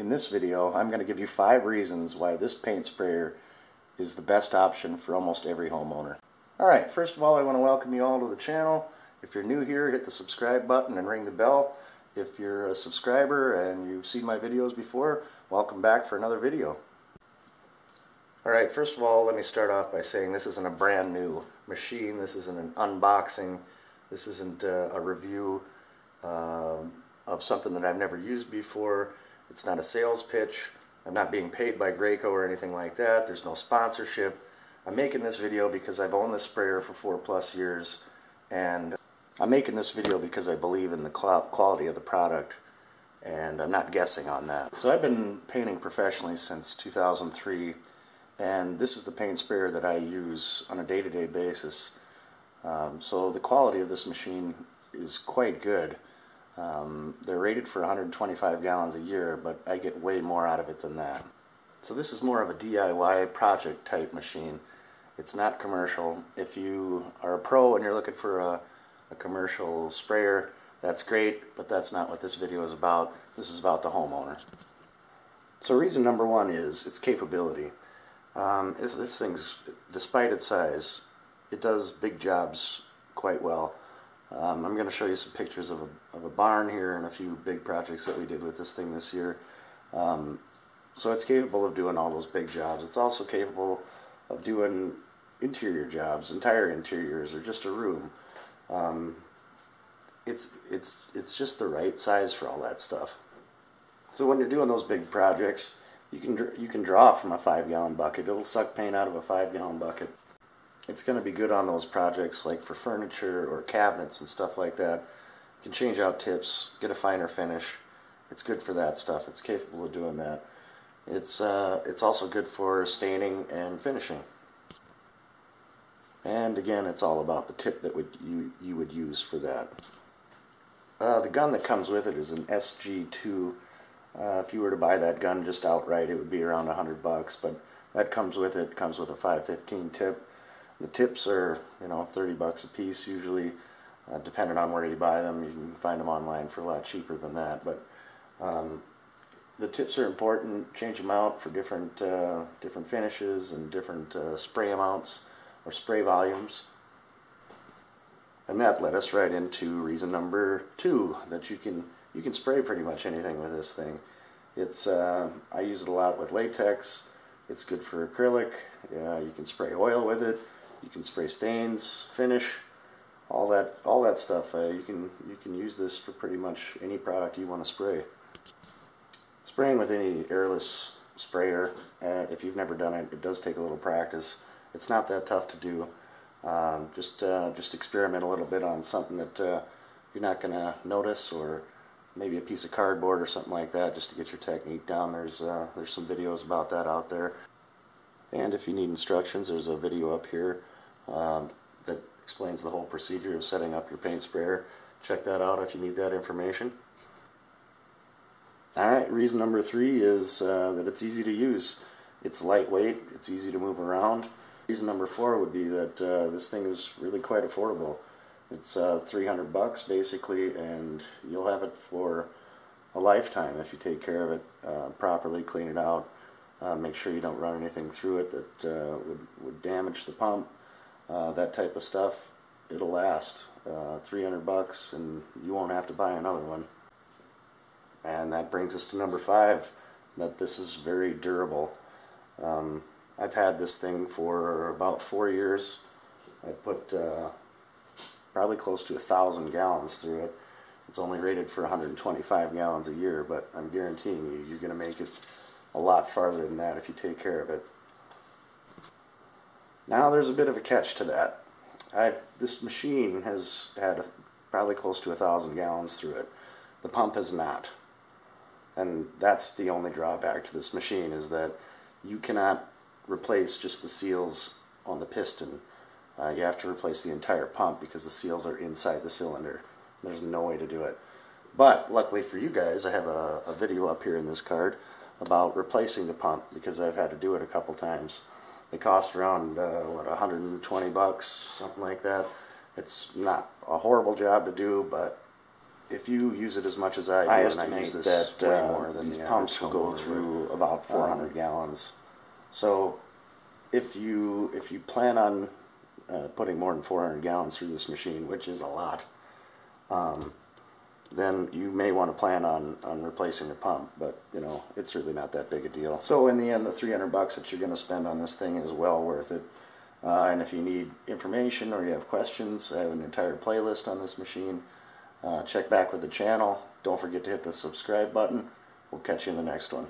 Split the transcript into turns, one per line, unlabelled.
In this video, I'm going to give you five reasons why this paint sprayer is the best option for almost every homeowner. Alright, first of all I want to welcome you all to the channel. If you're new here, hit the subscribe button and ring the bell. If you're a subscriber and you've seen my videos before, welcome back for another video. Alright, first of all, let me start off by saying this isn't a brand new machine. This isn't an unboxing. This isn't uh, a review uh, of something that I've never used before. It's not a sales pitch. I'm not being paid by Graco or anything like that. There's no sponsorship. I'm making this video because I've owned this sprayer for four plus years and I'm making this video because I believe in the quality of the product and I'm not guessing on that. So I've been painting professionally since 2003 and this is the paint sprayer that I use on a day-to-day -day basis. Um, so the quality of this machine is quite good. Um, they're rated for 125 gallons a year, but I get way more out of it than that. So this is more of a DIY project type machine. It's not commercial. If you are a pro and you're looking for a, a commercial sprayer, that's great, but that's not what this video is about. This is about the homeowner. So reason number one is its capability. Um, this thing's, despite its size, it does big jobs quite well. Um, I'm going to show you some pictures of a, of a barn here and a few big projects that we did with this thing this year. Um, so it's capable of doing all those big jobs. It's also capable of doing interior jobs, entire interiors, or just a room. Um, it's it's it's just the right size for all that stuff. So when you're doing those big projects, you can you can draw from a five gallon bucket. It'll suck paint out of a five gallon bucket it's going to be good on those projects like for furniture or cabinets and stuff like that. You can change out tips, get a finer finish. It's good for that stuff. It's capable of doing that. It's uh, it's also good for staining and finishing. And again, it's all about the tip that would you you would use for that. Uh, the gun that comes with it is an SG2. Uh, if you were to buy that gun just outright, it would be around a hundred bucks. But that comes with it. Comes with a 515 tip the tips are, you know, 30 bucks a piece usually, uh, depending on where you buy them. You can find them online for a lot cheaper than that. But um, the tips are important. Change them out for different uh, different finishes and different uh, spray amounts or spray volumes. And that led us right into reason number two that you can you can spray pretty much anything with this thing. It's uh, I use it a lot with latex. It's good for acrylic. you can spray oil with it. You can spray stains, finish, all that all that stuff. Uh, you can you can use this for pretty much any product you want to spray. Spraying with any airless sprayer, uh, if you've never done it, it does take a little practice. It's not that tough to do. Um, just uh, just experiment a little bit on something that uh, you're not going to notice, or maybe a piece of cardboard or something like that, just to get your technique down. There's uh, there's some videos about that out there. And if you need instructions, there's a video up here um, that explains the whole procedure of setting up your paint sprayer. Check that out if you need that information. Alright, reason number three is uh, that it's easy to use. It's lightweight, it's easy to move around. Reason number four would be that uh, this thing is really quite affordable. It's uh, 300 bucks basically, and you'll have it for a lifetime if you take care of it uh, properly, clean it out, uh, make sure you don't run anything through it that uh, would, would damage the pump, uh, that type of stuff, it'll last. Uh, 300 bucks and you won't have to buy another one. And that brings us to number five, that this is very durable. Um, I've had this thing for about four years. I put uh, probably close to a thousand gallons through it. It's only rated for 125 gallons a year, but I'm guaranteeing you, you're going to make it a lot farther than that if you take care of it. Now there's a bit of a catch to that. I've, this machine has had a, probably close to a thousand gallons through it. The pump has not. And that's the only drawback to this machine is that you cannot replace just the seals on the piston. Uh, you have to replace the entire pump because the seals are inside the cylinder. There's no way to do it. But luckily for you guys, I have a, a video up here in this card about replacing the pump because I've had to do it a couple times. They cost around uh, what 120 bucks, something like that. It's not a horrible job to do, but
if you use it as much as I do,
I
and
estimate
use this
that
way
uh,
more than
these
the
pumps will go through about 400 gallons. So if you if you plan on uh, putting more than 400 gallons through this machine, which is a lot, um, then you may want to plan on, on replacing the pump. But you know, it's really not that big a deal. So in the end, the 300 bucks that you're going to spend on this thing is well worth it. Uh, and if you need information or you have questions, I have an entire playlist on this machine. Uh, check back with the channel. Don't forget to hit the subscribe button. We'll catch you in the next one.